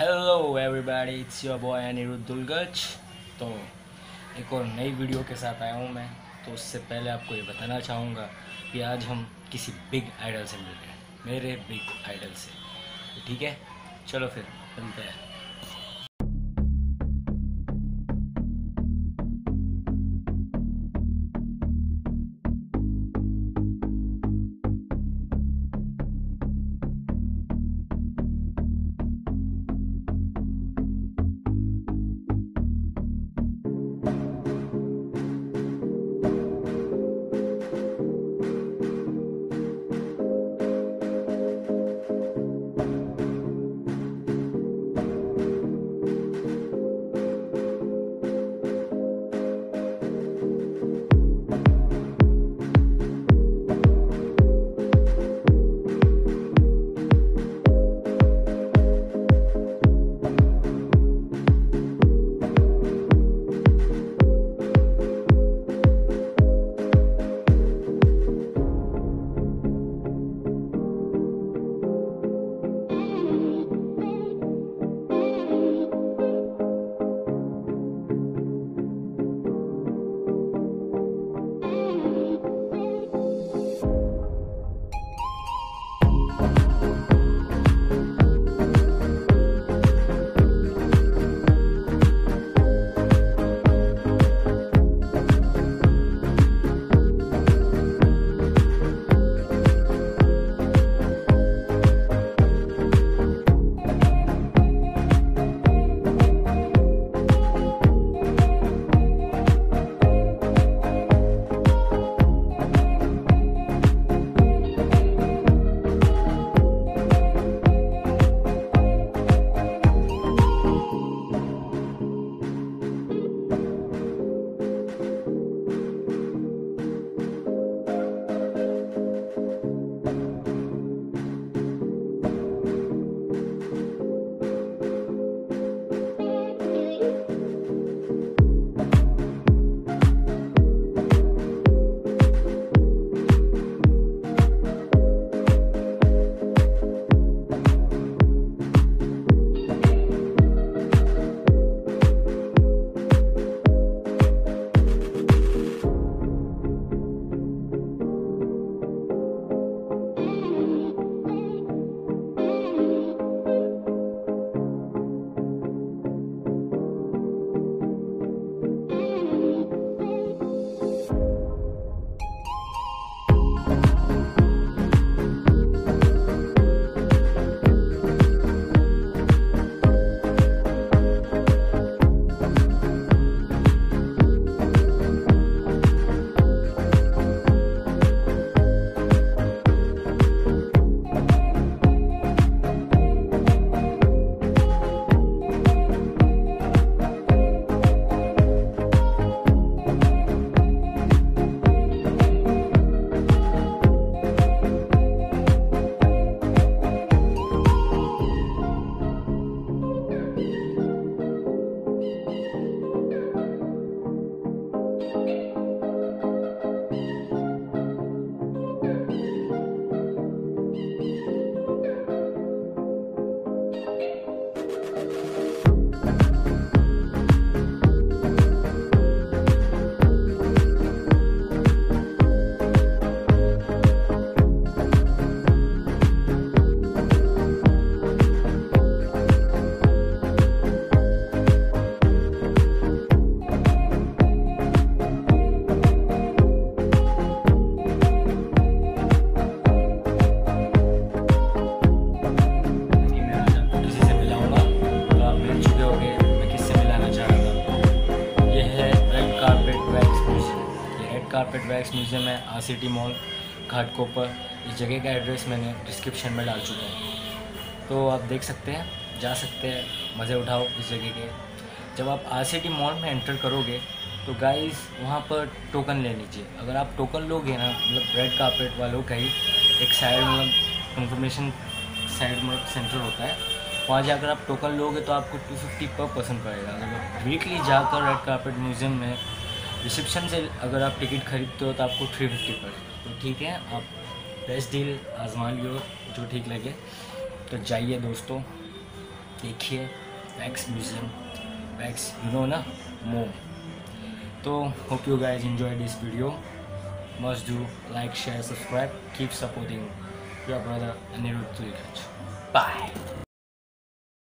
Hello everybody it's your boy Anirudh दुलगच तो एक और नई वीडियो के साथ आया हूँ मैं। तो उससे पहले आपको ये बताना चाहूँगा कि आज हम किसी बिग आइडल से मिल रहे हैं। मेरे बिग आइडल से। ठीक है? चलो फिर, मिलते हैं। कि कारपेट वैक्स म्यूज़ियम है R C T mall Ghatkopar इस जगह का एड्रेस मैंने डिस्क्रिप्शन में डाल चुका हूँ। तो आप देख सकते हैं, जा सकते हैं, मज़े उठाओ इस जगह के। जब आप आर सी टी मॉल में एंटर करोगे तो गाइस वहाँ पर टोकन ले लीजिए। अगर आप टोकन लोगे ना मतलब रेड कारपेट वालों का ही, एक साइड मतलब इन्फॉर्मेशन साइड में सेंटर होता है। वहाँ जाकर आप टोकन लोगे तो आपको टू फिफ्टी पर पर्सन पड़ेगा। अगर वीकली जाकर रेड कारपेट म्यूज़ियम में रिसेप्शन से अगर आप टिकट खरीदते हो तो आपको थ्री फिफ्टी पड़ेगा तो ठीक है, आप बेस्ट डील आजमा लियो, जो ठीक लगे। तो जाइए दोस्तों, देखिए wax museum wax you know ना मो तो hope you guys enjoy this video do like, share, subscribe, keep supporting your brother anirudh Tulikaj. bye